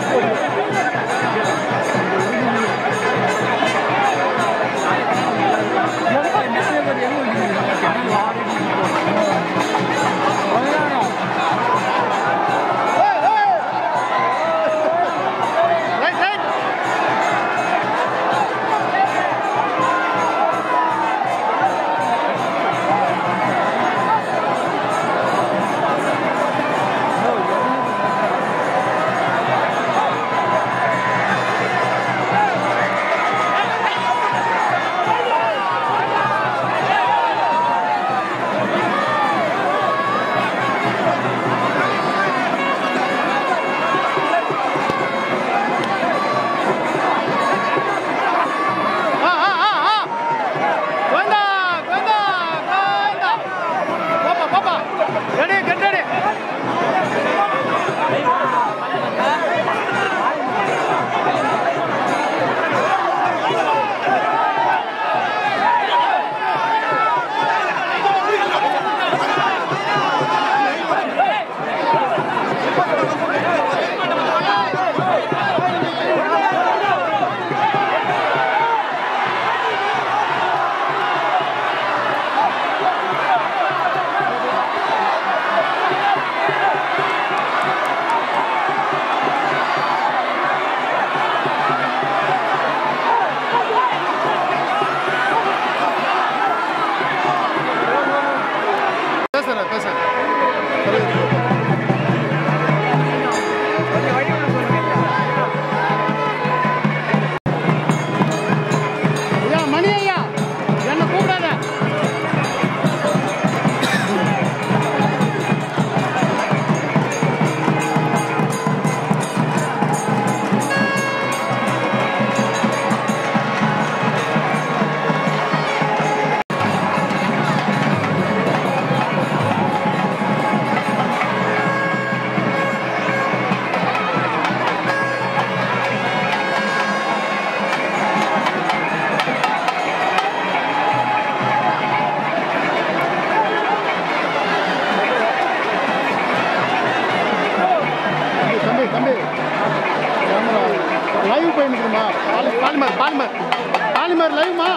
すいません。லைவ் பயணிக்கணுமா Polimer Polimer. Polimer லைவ்மா